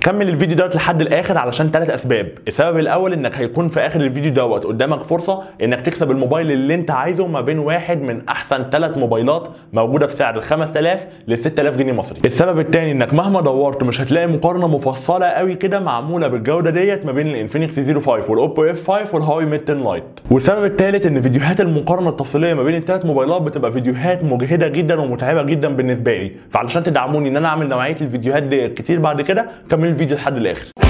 كمل الفيديو دوت لحد الآخر علشان ثلاث أسباب. السبب الأول إنك هيكون في آخر الفيديو دوت قدامك فرصة إنك تكسب الموبايل اللي أنت عايزه ما بين واحد من أحسن ثلاث موبايلات موجودة في سعر ال 5000 ل 6000 جنيه مصري. السبب الثاني إنك مهما دورت مش هتلاقي مقارنة مفصلة قوي كده معمولة بالجودة ديت ما بين ال Infinix Zero 5 وال OPPO F5 وال Huawei Mate 10 Lite. والسبب الثالث إن فيديوهات المقارنة التفصيلية ما بين الثلاث موبايلات بتبقى فيديوهات مجهدة جدا ومتعبة جدا بالنسبة لي. فعلشان تدعموني إن أنا أعمل نوعية الفيديوهات دي كتير بعد كده كملوا الفيديو لحد الآخر.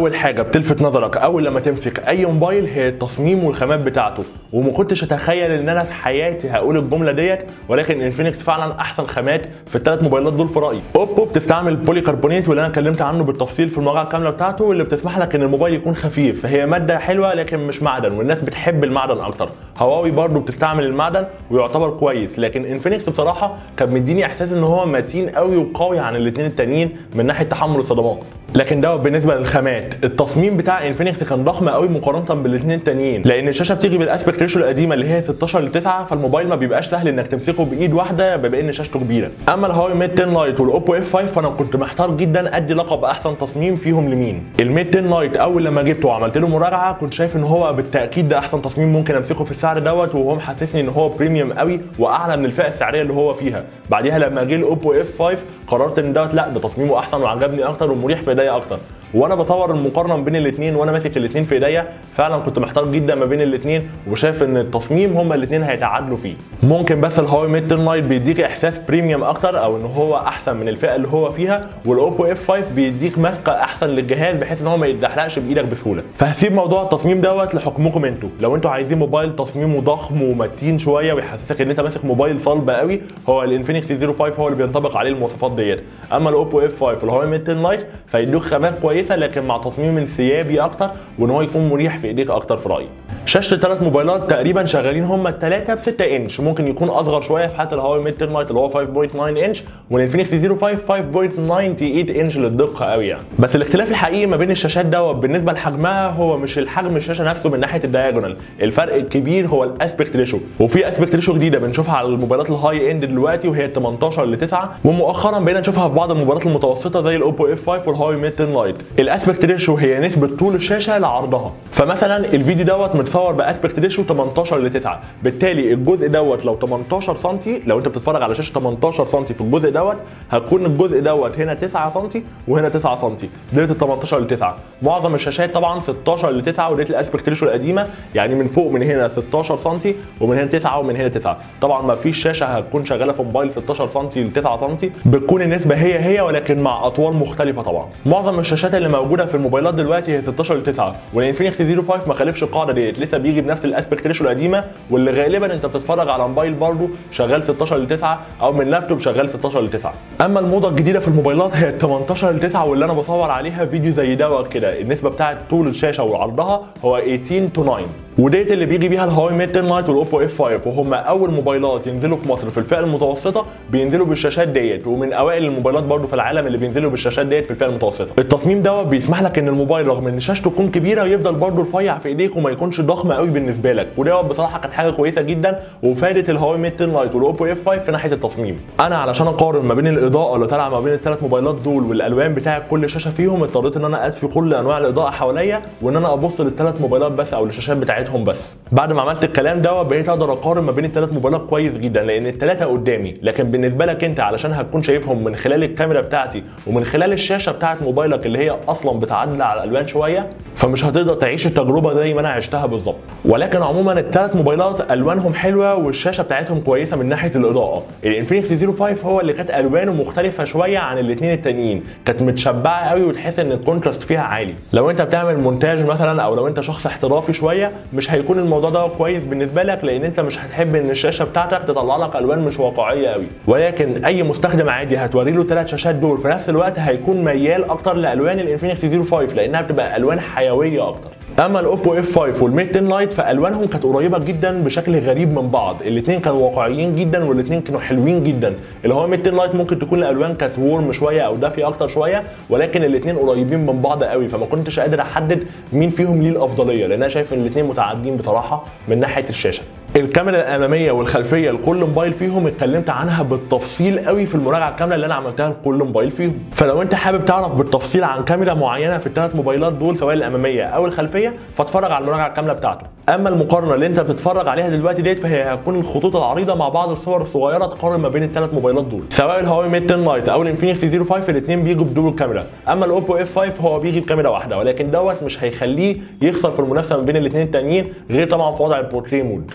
أول حاجة بتلفت نظرك أول لما تمسك أي موبايل هي التصميم والخامات بتاعته وما كنتش أتخيل إن أنا في حياتي هقول الجملة ديت ولكن Infinix فعلا أحسن خامات في الثلاث موبايلات دول في رأيي. OPPO بتستعمل polycarbonate واللي أنا اتكلمت عنه بالتفصيل في المراجعه الكاملة بتاعته واللي بتسمح لك إن الموبايل يكون خفيف. فهي مادة حلوة لكن مش معدن والناس بتحب المعدن أكتر. هواوي برضو بتستعمل المعدن ويعتبر كويس لكن Infinix بصراحة كان مديني إحساس إن هو متين قوي وقوي عن الاثنين التانيين من ناحية تحمل الصدمات. لكن ده بالنسبة للخامات. التصميم بتاع Infinix كان ضخم قوي مقارنة بالاثنين التانيين لأن الشاشة بتيجي بال aspect ratio القديمة اللي هي 16 ل 9 فالموبايل ما بيبقاش سهل إنك تمسكه بإيد واحدة بما إن شاشته كبيرة. أما ال Huawei Mate 10 Lite وال OPPO F5 فأنا كنت محتار جدا أدي لقب أحسن تصميم فيهم لمين. ال Mate 10 Lite أول لما جبته وعملت له مراجعة كنت شايف إن هو بالتأكيد ده أحسن تصميم ممكن أمسكه في السعر دوت وهو محسسني إن هو premium قوي وأعلى من الفئة السعرية اللي هو فيها. بعديها لما جه ال OPPO F5 قررت إن دوت لأ ده تصميمه أحسن وعجبني أكتر ومريح في إيديا أكتر. وأنا بصور المقارنه بين الاثنين وأنا ماسك الاثنين في إيديا فعلا كنت محتار جدا ما بين الاثنين وشايف إن التصميم هما الاثنين هيتعادلوا فيه. ممكن بس ال Huawei Mate 10 Lite بيديك إحساس premium أكتر أو إن هو أحسن من الفئة اللي هو فيها وال OPPO F5 بيديك مسكه أحسن للجهاز بحيث إن هو ما يتزحلقش بإيدك بسهولة. فهسيب موضوع التصميم دوت لحكمكم أنتوا. لو أنتوا عايزين موبايل تصميمه ضخم ومتين شوية ويحسسك إن أنت ماسك موبايل صلب قوي هو ال Infinix Zero 5 هو اللي بينطبق عليه المواصفات ديت. أما ال OPPO F5 وال Huawei Mate 10 Lite فيدوك خامات كويسة لكن مع تصميم انسيابي أكتر وإن هو يكون مريح في إيديك أكتر في رأيي. شاشة الثلاث موبايلات تقريبا شغالين هم الثلاثه ب 6 إنش. ممكن يكون أصغر شوية في حالة ال Huawei Mate 10 Lite اللي هو 5.9 inch وال Infinix Zero 5 5.98 إنش للدقة قوي يعني. بس الاختلاف الحقيقي ما بين الشاشات دوت بالنسبة لحجمها هو مش الحجم الشاشة نفسه من ناحية ال diagonal الفرق الكبير هو ال aspect ratio وفي aspect ratio جديدة بنشوفها على الموبايلات ال high end دلوقتي وهي 18 ل 9 ومؤخرا بقينا نشوفها في بعض الموبايلات المتوسطة زي ال OPPO F5 وال Huawei Mate 10 Lite ال aspect ratio هي نسبة طول الشاشة لعرضها. فمثلا الفيديو دوت متصور ب aspect ratio 18 ل 9 بالتالي الجزء دوت لو 18 سم لو أنت بتتفرج على شاشة 18 سم في الجزء دوت هتكون الجزء دوت هنا 9 سم وهنا 9 سم ديت ال 18 ل 9 معظم الشاشات طبعا 16 ل 9 وديت ال aspect ratio القديمة يعني من فوق من هنا 16 سم ومن هنا 9 ومن هنا 9 طبعا ما فيش شاشة هتكون شغالة في موبايل 16 سم ل 9 سم بتكون النسبة هي هي ولكن مع اطوال مختلفة طبعا. معظم الشاشات اللي موجودة في الموبايلات دلوقتي هي 16 ل 9 وال Infinix Zero 5 ما خالفش القاعدة ديت. لسه بيجي بنفس ال aspect ratio القديمة واللي غالبا أنت بتتفرج على موبايل برضه شغال 16 ل 9 أو من لابتوب شغال 16 ل 9 أما الموضة الجديدة في الموبايلات هي 18 تو 9 واللي أنا بصور عليها فيديو زي دوت كده النسبة بتاعه طول الشاشة وعرضها هو 18 to 9 وديت اللي بيجي بيها الهواوي ميت 10 لايت والاوبو اف 5 وهم أول موبايلات ينزلوا في مصر في الفئة المتوسطة بينزلوا بالشاشات ديت ومن أوائل الموبايلات برضو في العالم اللي بينزلوا بالشاشات ديت في الفئة المتوسطة. التصميم دوت بيسمح لك إن الموبايل رغم إن شاشته تكون كبيرة يفضل برضو رفيع في إيديك وما يكونش ضخم قوي بالنسبة لك. ودوت بصراحة كانت حاجة كويسة جدا وفادت الهواوي ميت 10 لايت والاوبو اف 5 في ناحية التصميم. أنا علشان أقارن ما بين الإضاءة اللي طالعة ما بين الثلاث موبايلات دول والألوان بتاعه كل شاشة فيهم اضطريت إن أنا اطفي كل أنواع الإضاءة حواليا وإن أنا أبص للثلاث موبايلات بس أو الشاشات بتاعتهم. بس. بعد ما عملت الكلام دوت بقيت أقدر أقارن ما بين الثلاث موبايلات كويس جدا لأن الثلاثه قدامي. لكن بالنسبة لك أنت علشان هتكون شايفهم من خلال الكاميرا بتاعتي ومن خلال الشاشة بتاعت موبايلك اللي هي أصلا بتعدل على الألوان شوية فمش هتقدر تعيش التجربة زي ما أنا عشتها بالظبط. ولكن عموما الثلاث موبايلات ألوانهم حلوة والشاشة بتاعتهم كويسة من ناحية الإضاءة. الانفينكس 05 هو اللي كانت ألوانه مختلفة شوية عن الاثنين التانيين. كانت متشبعة قوي وتحس إن ال contrast فيها عالي. لو أنت بتعمل مونتاج مثلا أو لو أنت شخص احترافي شوية مش هيكون الموضوع ده كويس بالنسبة لك لأن أنت مش هتحب إن الشاشة بتاعتك تطلع لك ألوان مش واقعية قوي ولكن أي مستخدم عادي هتوري له ثلاث شاشات دول في نفس الوقت هيكون ميال أكتر لألوان الانفينكس 05 لأنها بتبقى ألوان حيوية أكتر. أما الأوبو اف 5 والميت 10 لايت فألوانهم كانت قريبة جدا بشكل غريب من بعض. الاثنين كانوا واقعيين جدا والاثنين كانوا حلوين جدا. اللي هو ميت 10 لايت ممكن تكون الألوان كانت warm شوية أو دافية أكتر شوية ولكن الاثنين قريبين من بعض قوي. فما كنتش قادر أحدد مين فيهم ليه الأفضلية لأن أنا شايف إن الاثنين متعادلين بصراحة من ناحية الشاشة. الكاميرا الأمامية والخلفية لكل موبايل فيهم اتكلمت عنها بالتفصيل قوي في المراجعة الكاملة اللي أنا عملتها لكل موبايل فيهم. فلو أنت حابب تعرف بالتفصيل عن كاميرا معينة في الثلاث موبايلات دول سواء الأمامية أو الخلفية فاتفرج على المراجعة الكاملة بتاعته. أما المقارنة اللي أنت بتتفرج عليها دلوقتي ديت فهي هتكون الخطوط العريضة مع بعض الصور الصغيرة تقارن ما بين الثلاث موبايلات دول. سواء الهواوي ميت 10 لايت أو الانفينكس 05 الاثنين بيجوا ب dual camera أما الأوبو إف 5 هو بيجي بكاميرا واحدة ولكن دوت مش هيخليه يخسر في المنافسة ما بين الاثنين التانيين غير طبعا في وضع ال portrait mode.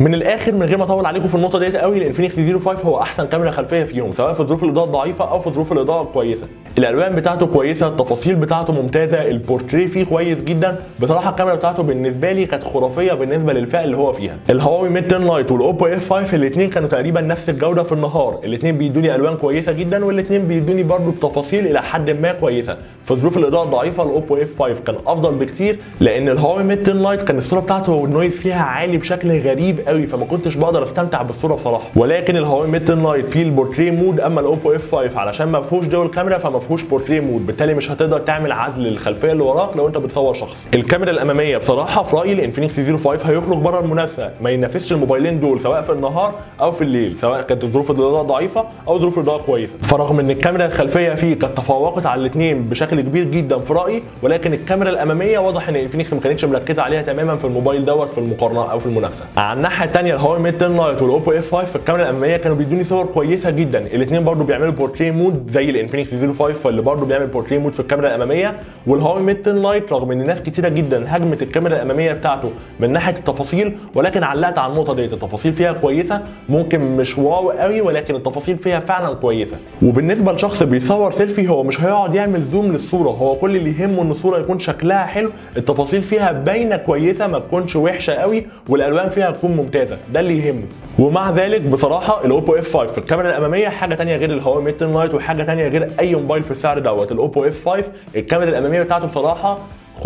من الآخر من غير ما أطول عليكم في النقطة ديت قوي الانفينكس 05 هو أحسن كاميرا خلفية فيهم سواء في ظروف الإضاءة الضعيفة أو في ظروف الإضاءة الكويسة. الألوان بتاعته كويسة التفاصيل بتاعته ممتازة البورتريه فيه كويس جدا. بصراحة الكاميرا بتاعته بالنسبة لي كانت خرافية بالنسبة للفئة اللي هو فيها. الهواوي ميت 10 لايت والاوبو اف 5 الاثنين كانوا تقريبا نفس الجودة في النهار. الاثنين بيدوني ألوان كويسة جدا والاثنين بيدوني برده التفاصيل إلى حد ما كويسة. في ظروف الإضاءة الضعيفة الاوبو اف 5 كان أفضل بكتير لأن الهواوي ميت 10 لايت كان الصورة بتاعته وال noise فيها عالي بشكل غريب قوي فما كنتش بقدر استمتع بالصورة بصراحة. ولكن الهواوي ميت 10 لايت فيه ال portrait mode أما الاوبو اف 5 علشان ما فيهوش dual camera فما فيهوش portrait mode بالتالي مش هتقدر تعمل عزل للخلفية اللي وراك لو أنت بتصور شخص. الكاميرا الأمامية بصراحة في رأيي الانفينكس 05 هيخرج بره المنافسة. ما ينافسش الموبايلين دول سواء في النهار أو في الليل سواء كانت ظروف الإضاءة ضعيفة أو ظروف الاضاءه كويسة. فرغم إن الكاميرا الخلفية فيه كانت تفوقت على الاثنين بشكل كبير جدا في رأيي ولكن الكاميرا الأمامية واضح إن انفينكس ما كانتش مركزة عليها تماما في الموبايل دوت في المقارنة أو في المنافسة. على الناحية الثانية الهواوي ميت 10 لايت والأوبو إف 5 في الكاميرا الأمامية كانوا بيدوني صور كويسة جدا. الاثنين برضو بيعملوا portrait mode زي الانفينكس 05 اللي برضو بيعمل portrait mode في الكاميرا الأمامية. والهواوي ميت 10 لايت رغم إن ناس كتيرة جدا هاجمت الكاميرا الأمامية بتاعته من ناحية التفاصيل ولكن علقت على النقطة ديت. التفاصيل فيها كويسة ممكن مش wow قوي ولكن التفاصيل فيها فعلا كويسة. وبالنسبة لشخص بيصور سيلفي هو مش هيقعد يعمل zoom للصورة. هو كل اللي يهمه إن الصورة يكون شكلها حلو. التفاصيل فيها باينة كويسة ما تكونش وحشة قوي والألوان فيها تكون ممتازة. ده اللي يهمه. ومع ذلك بصراحة الاوبو اف 5 في الكاميرا الأمامية حاجة ثانية غير الهواوي ميت 10 لايت وحاجة ثانية غير أي موبايل في السعر دوت. الاوبو اف 5 الكاميرا الأمامية بتاعته بصراحة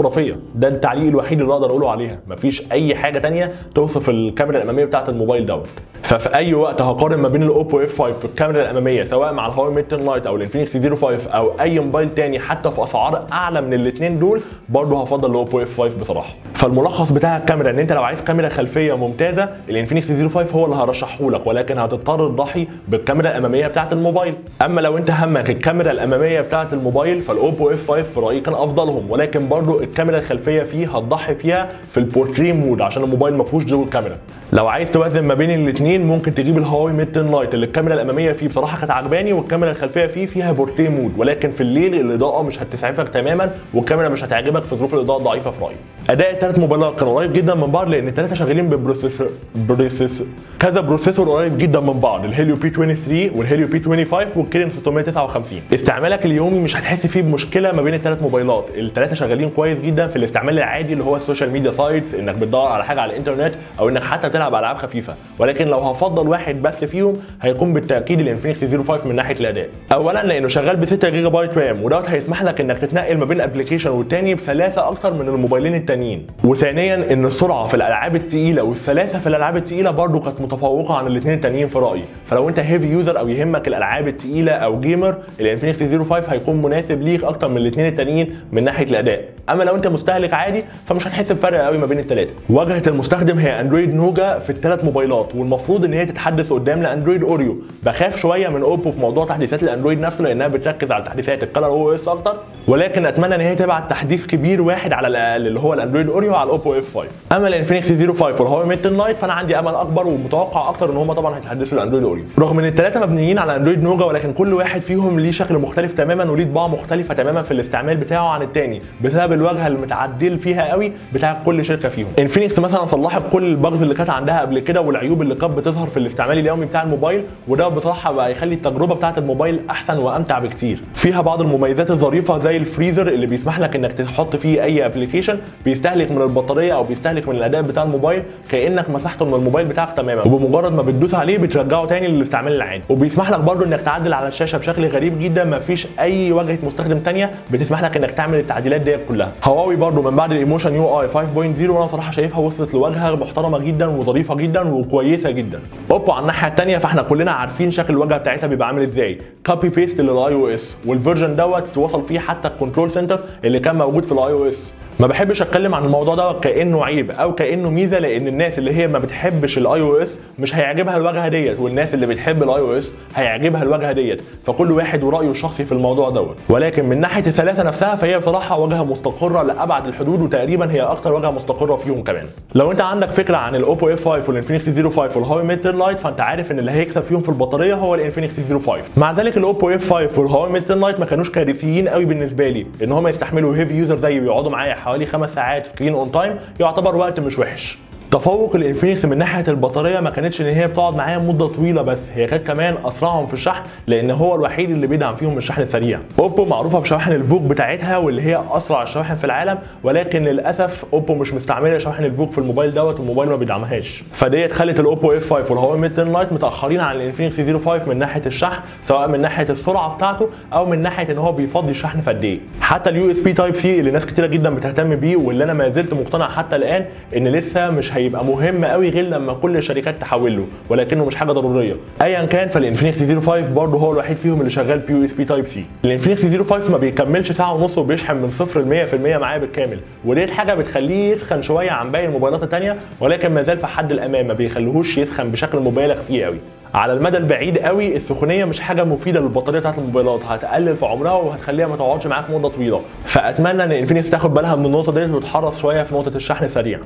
خرافية. ده التعليق الوحيد اللي أقدر اقوله عليها. مفيش اي حاجة تانية توصف الكاميرا الامامية بتاعه الموبايل دوت. ففي اي وقت هقارن ما بين الاوبو اف 5 في الكاميرا الامامية سواء مع الهواوي ميت 10 لايت أو الانفينكس 05 أو اي موبايل تاني حتى في اسعار اعلى من الاثنين دول برضه هفضل الاوبو اف 5 بصراحة. فالملخص بتاع الكاميرا ان انت لو عايز كاميرا خلفية ممتازة الانفينكس 05 هو اللي هرشحه لك ولكن هتضطر تضحي بالكاميرا الامامية بتاعه الموبايل. اما لو انت همك الكاميرا الامامية بتاعه الموبايل فالاوبو اف 5 في رأيي كان افضلهم ولكن برضه الكاميرا الخلفية فيه هتضحي فيها في ال portrait mode عشان الموبايل ما فيهوش dual camera. لو عايز توازن ما بين الاثنين ممكن تجيب الهواوي ميت 10 لايت اللي الكاميرا الأمامية فيه بصراحة كانت عجباني والكاميرا الخلفية فيه فيها portrait mode ولكن في الليل الإضاءة مش هتسعفك تماما والكاميرا مش هتعجبك في ظروف الإضاءة الضعيفة في رأيي. أداء الثلاث موبايلات كان قريب جدا من بعض لأن الثلاثه شغالين ب processor processor كذا processor قريب جدا من بعض الهيليو بي 23 والهيليو بي 25 والكيرن 659 استعمالك اليومي مش هتحس فيه بمشكلة ما بين الثلاث موبايلات الثلاثه شغالين كويس جدا في الاستعمال العادي اللي هو ال social media sites إنك بتدور على حاجة على الإنترنت أو إنك حتى بتلعب ألعاب خفيفة. ولكن لو هفضل واحد بس فيهم هيكون بالتأكيد الانفينكس 05 من ناحية الأداء. اولا لأنه شغال ب 6 جيجا بايت رام ودوت هيسمح لك إنك تتنقل ما بين application والتاني بسلاسه أكتر من الموبايلين التانيين. وثانيا إن السرعة في الألعاب الثقيله والسلاسه في الألعاب الثقيله برضو كانت متفوقة عن الاثنين التانيين في رأيي. فلو أنت heavy user أو يهمك الألعاب الثقيله أو gamer ال Infinix 05 هيكون مناسب ليك أكتر من الاثنين التانيين من ناحية الأداء. اما لو أنت مستهلك عادي فمش هتحس بفرق قوي ما بين الثلاثه واجهه المستخدم هي Android Nougat في الثلاث موبايلات والمفروض إن هي تتحدث قدام ل Android Oreo بخاف شوية من OPPO في موضوع تحديثات ال Android نفسه لأنها بتركز على تحديثات ال ColorOS أكتر. ولكن أتمنى إن هي تبعت تحديث كبير واحد على الاقل اللي هو ال Android Oreo على ال OPPO F5 أما ال Infinix 05 وال Huawei Mate 10 Lite فأنا عندي أمل أكبر ومتوقع أكتر إن هم طبعا هيتحدثوا ال Android Oreo رغم إن الثلاثه مبنيين على Android Nougat ولكن كل واحد فيهم ليه شكل مختلف تماما وليه طباع مختلفة تماما في الاستعمال بتاعه عن الثاني بسبب الواجهة اللي متعدل فيها قوي بتاع كل شركة فيهم. Infinix مثلا صلحت كل ال bugs اللي كانت عندها قبل كده والعيوب اللي كانت بتظهر في الاستعمال اليومي بتاع الموبايل وده بصراحة بقى يخلي التجربة بتاعة الموبايل أحسن وأمتع بكتير. فيها بعض المميزات الظريفة زي الفريزر اللي بيسمح لك إنك تحط فيه أي application بيستهلك من البطارية أو بيستهلك من الأداء بتاع الموبايل كأنك مسحته من الموبايل بتاعك تماما. وبمجرد ما بتدوس عليه بترجعه تاني للاستعمال العادي. وبيسمح لك برضو إنك تعدل على الشاشة بشكل غريب جدا ما فيش أي واجهه مستخدم تانية بتسمح لك إنك تعمل التعديلات ديت كلها. هواوي برضو من بعد ال Emotion UI 5.0 وأنا صراحة شايفها وصلت لواجهه محترمة جدا وظريفة جدا وكويسة جدا. OPPO على الناحية الثانية فاحنا كلنا عارفين شكل الواجهه بتاعتها بيبقى عامل إزاي. copy paste لل iOS وال version دوت وصل فيه حتى ال control center اللي كان موجود في ال iOS ما بحبش أتكلم عن الموضوع ده كأنه عيب أو كأنه ميزة لأن الناس اللي هي ما بتحبش ال iOS مش هيعجبها الواجهة ديت والناس اللي بتحب ال iOS هيعجبها الواجهة ديت. فكل واحد ورأيه الشخصي في الموضوع دوت. ولكن من ناحية السلاسه نفسها فهي بصراحة واجهه مستقرة لأبعد الحدود وتقريبا هي أكتر واجهه مستقرة فيهم كمان. لو أنت عندك فكرة عن ال OPPO F5 وال Infinix 05 وال Huawei Mate 10 Lite فأنت عارف إن اللي هيكسب فيهم في البطارية هو ال Infinix 05 مع ذلك ال OPPO F5 وال Huawei Mate 10 Lite ما كانوش كارثيين قوي بالنسبة لي إن هم يستحملوا heavy user زيي ويقعدوا معايا حوالي خمس ساعات screen on time يعتبر وقت مش وحش. تفوق ال Infinix من ناحية البطاريه ما كانتش إن هي بتقعد معايا مدة طويلة بس هي كانت كمان أسرعهم في الشحن لأن هو الوحيد اللي بيدعم فيهم الشحن السريع. OPPO معروفة بشواحن ال VOOC بتاعتها واللي هي أسرع الشواحن في العالم ولكن للأسف OPPO مش مستعملة شواحن ال VOOC في الموبايل دوت والموبايل ما بيدعمهاش. فديت خلت ال OPPO F5 وال Huawei Mate 10 Lite متأخرين عن ال Infinix 05 من ناحية الشحن سواء من ناحية السرعة بتاعته أو من ناحية إن هو بيفضي الشحن في قد إيه. حتى ال USB Type-C اللي ناس كتيرة جدا بتهتم بيه واللي أنا ما زلت مقتنع حتى الآن إن لسه مش هيبقى مهم قوي غير لما كل الشركات تحول له ولكنه مش حاجة ضرورية. ايا كان فال Infinix 05 برضه هو الوحيد فيهم اللي شغال ب USB Type-C ال Infinix 05 ما بيكملش ساعة ونص وبيشحن من صفر ل 100% معايا بالكامل. وديت حاجة بتخليه يسخن شوية عن باقي الموبايلات الثانية ولكن ما زال في حد الامان ما بيخليهوش يسخن بشكل مبالغ فيه قوي. على المدى البعيد قوي السخونية مش حاجة مفيدة للبطارية بتاعت الموبايلات هتقلل في عمرها وهتخليها ما تقعدش معاك مدة طويلة. فأتمنى إن Infinix تاخد بالها من النقطة ديت وتحرص شوية في نقطة الشحن السريع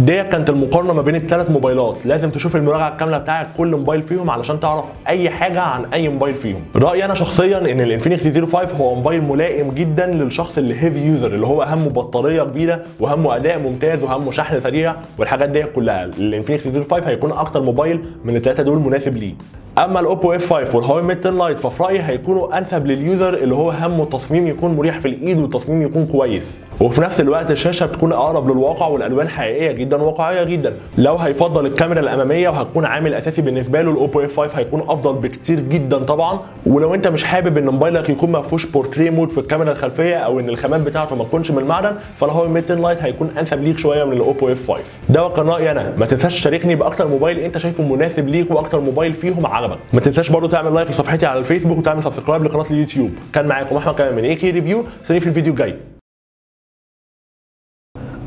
دي كانت المقارنة ما بين الثلاث موبايلات. لازم تشوف المراجعة الكاملة بتاعت كل موبايل فيهم علشان تعرف أي حاجة عن أي موبايل فيهم. رأيي أنا شخصيا إن ال Infinix 05 هو موبايل ملائم جدا للشخص اللي heavy user اللي هو همه بطارية كبيرة وهمه أداء ممتاز وهمه شحن سريع والحاجات دي كلها. ال Infinix 05 هيكون أكتر موبايل من الثلاثه دول مناسب ليه. أما ال OPPO F5 وال Huawei Mate 10 Lite ففي رايي هيكونوا أنسب لل user اللي هو همه التصميم يكون مريح في الإيد والتصميم يكون كويس. وفي نفس الوقت الشاشة بتكون أقرب للواقع والألوان حقيقية جدا وواقعية جدا. لو هيفضل الكاميرا الأمامية وهتكون عامل أساسي بالنسبة له ال OPPO F5 هيكون أفضل بكتير جدا طبعا. ولو أنت مش حابب إن موبايلك يكون ما فيهوش portrait mode في الكاميرا الخلفية أو إن الخامات بتاعته ما تكونش من المعدن فال Huawei Mate 10 Lite هيكون أنسب ليك شوية من ال OPPO F5 ده كان رأيي أنا. ما تنساش تشاركني بأكتر موبايل أنت شايفه مناسب ليك وأكتر موبايل فيهم عجبك ما تنساش برضه تعمل like لصفحتي على الفيسبوك وتعمل subscribe لقناة اليوتيوب. كان معاكم أحمد كمان من AK Review استني في الفيديو الجاي.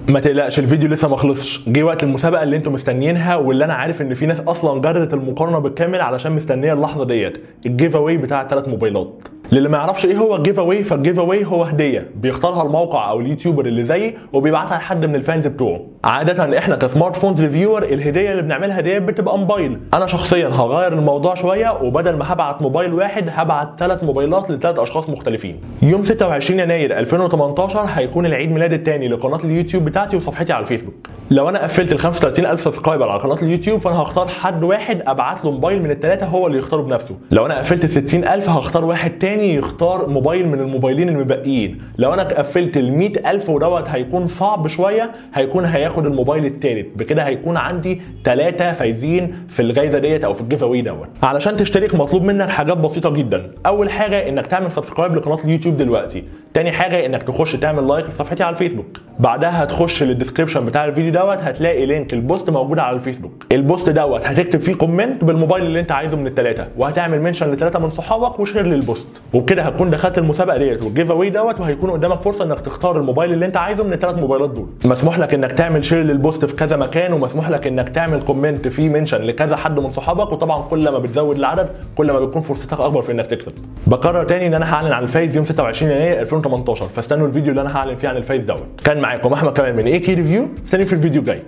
ما تقلقش الفيديو لسه ما خلصش. جه وقت المسابقة اللي أنتم مستنيينها واللي أنا عارف إن في ناس أصلا جريت المقارنة بالكامل علشان مستنية اللحظة ديت. ال giveaway بتاع الثلاث موبايلات. للي ما يعرفش إيه هو ال giveaway فال giveaway هو هدية. بيختارها الموقع أو ال YouTuber اللي زيي وبيبعتها لحد من ال fans بتوعه. عادة إحنا ك smartphones reviewer الهدية اللي بنعملها ديت بتبقى موبايل. أنا شخصيا هغير الموضوع شوية وبدل ما هبعت موبايل واحد هبعت ثلاث موبايلات لثلاث أشخاص مختلفين. يوم 26 يناير 2018 هيكون العيد ميلاد الثاني لقناة اليوتيوب بتاعتي وصفحتي على الفيسبوك. لو أنا قفلت ال 35000 subscriber على قناة اليوتيوب فأنا هختار حد واحد أبعت له موبايل من الثلاثه هو اللي يختاره بنفسه. لو أنا قفلت ال 60000 هختار واحد تاني يختار موبايل من الموبايلين المبقيين لو أنا قفلت ال 100000 ودوت هيكون صعب شوية هيكون هياخد الموبايل الثالث بكده هيكون عندي ثلاثة فايزين في الجائزه ديت أو في ال giveaway دوت. علشان تشترك مطلوب منك حاجات بسيطة جدا. أول حاجة إنك تعمل subscribe لقناة اليوتيوب دلوقتي. تاني حاجة إنك تخش تعمل like لصفحتي على الفيسبوك. بعدها هتخش لل description بتاع الفيديو دوت هتلاقي link ال post موجود على الفيسبوك. ال post دوت هتكتب فيه comment بالموبايل اللي أنت عايزه من الثلاثه وهتعمل mention لثلاثه من صحابك و share لل post. وبكده هتكون دخلت المسابقة ديت وال giveaway دوت وهيكون قدامك فرصة إنك تختار الموبايل اللي أنت عايزه من الثلاث موبايلات دول. مسموح لك إنك تعمل share لل post في كذا مكان ومسموح لك إنك تعمل comment فيه mention لكذا حد من صحابك. وطبعا كل ما بتزود العدد كل ما بتكون فرصتك أكبر في إنك تكسب. بكرر تاني إن أنا هعلن عن الفايز يوم 26 يناير 2018 فاستنوا الفيديو اللي أنا هعلن فيه عن الفايز دوت. كان معاكم أحمد كمان من AK Review استني في الفيديو الجاي.